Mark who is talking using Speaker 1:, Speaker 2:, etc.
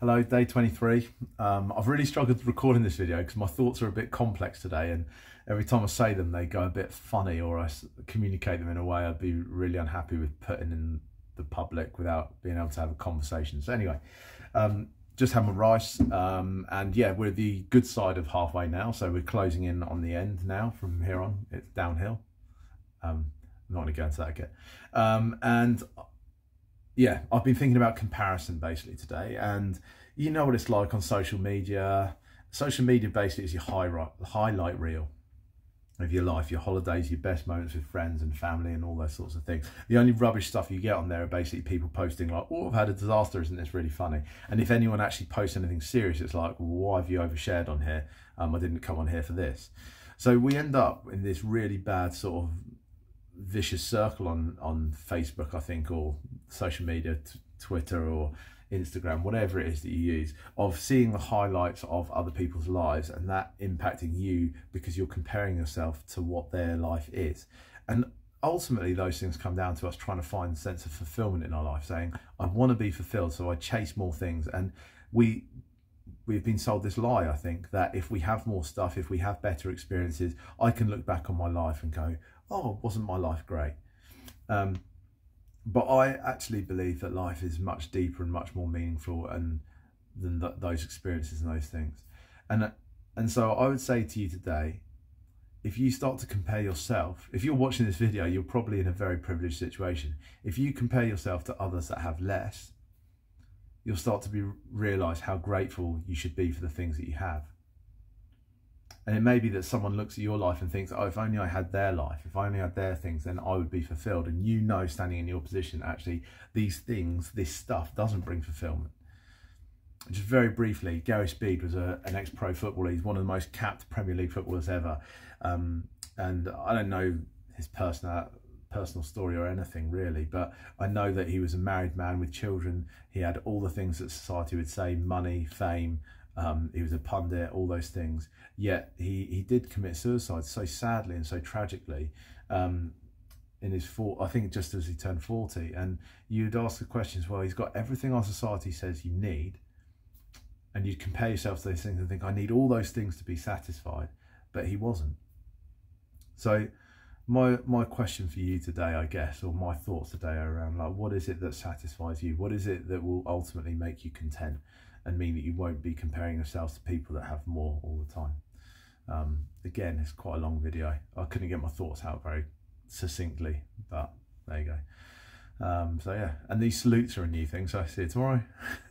Speaker 1: Hello, day 23. Um, I've really struggled recording this video because my thoughts are a bit complex today and every time I say them they go a bit funny or I communicate them in a way I'd be really unhappy with putting in the public without being able to have a conversation. So anyway, um, just had my rice um, and yeah, we're the good side of halfway now. So we're closing in on the end now from here on. It's downhill. Um, I'm not to go into that again. Um, and yeah, I've been thinking about comparison basically today, and you know what it's like on social media. Social media basically is your highlight highlight reel of your life, your holidays, your best moments with friends and family, and all those sorts of things. The only rubbish stuff you get on there are basically people posting like, "Oh, I've had a disaster, isn't this really funny?" And if anyone actually posts anything serious, it's like, "Why have you overshared on here? Um, I didn't come on here for this." So we end up in this really bad sort of vicious circle on on Facebook, I think, or social media, Twitter or Instagram, whatever it is that you use, of seeing the highlights of other people's lives and that impacting you because you're comparing yourself to what their life is. And ultimately, those things come down to us trying to find a sense of fulfillment in our life, saying, I want to be fulfilled, so I chase more things. And we we've been sold this lie, I think, that if we have more stuff, if we have better experiences, I can look back on my life and go, oh, wasn't my life great? Um, but I actually believe that life is much deeper and much more meaningful and than th those experiences and those things. And and so I would say to you today, if you start to compare yourself, if you're watching this video, you're probably in a very privileged situation. If you compare yourself to others that have less, you'll start to be realize how grateful you should be for the things that you have. And it may be that someone looks at your life and thinks, oh, if only I had their life, if I only had their things, then I would be fulfilled. And you know, standing in your position, actually, these things, this stuff doesn't bring fulfillment. Just very briefly, Gary Speed was a, an ex pro footballer. He's one of the most capped Premier League footballers ever. Um, and I don't know his personal personal story or anything really, but I know that he was a married man with children. He had all the things that society would say money, fame, um, he was a pundit, all those things. Yet he, he did commit suicide so sadly and so tragically um, in his four, I think just as he turned 40. And you'd ask the questions, well, he's got everything our society says you need. And you'd compare yourself to those things and think, I need all those things to be satisfied. But he wasn't. So my my question for you today, I guess, or my thoughts today are around like what is it that satisfies you? What is it that will ultimately make you content? And mean that you won't be comparing yourselves to people that have more all the time. Um, again, it's quite a long video. I couldn't get my thoughts out very succinctly, but there you go. Um, so yeah, and these salutes are a new thing, so I see you tomorrow.